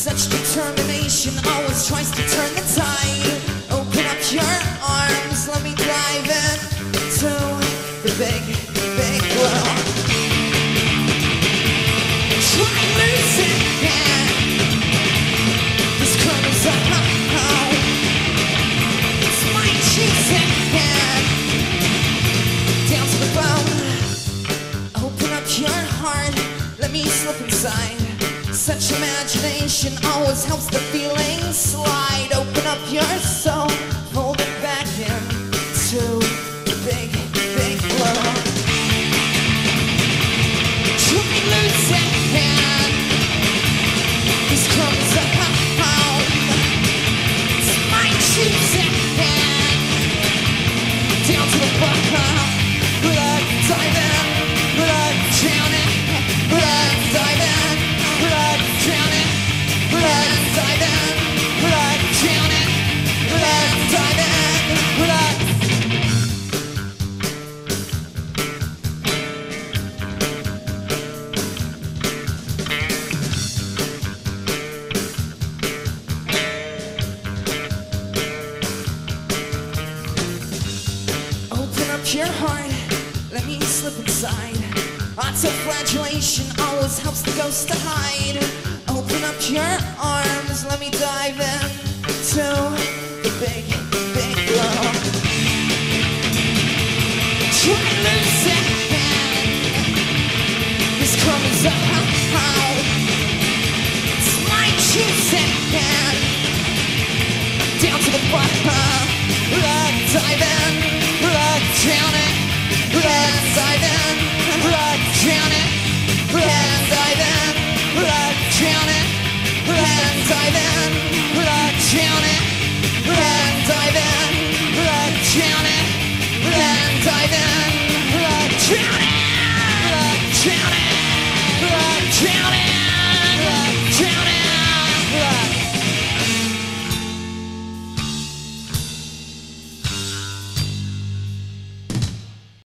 Such determination always tries to turn the tide. Open up your let me slip inside. Such imagination always helps the feelings slide. Open up your soul, your heart, let me slip inside. Autoflagellation always helps the ghost to hide. Open up your arms, let me dive in to the big, big world. Try losing, this comes out. Blood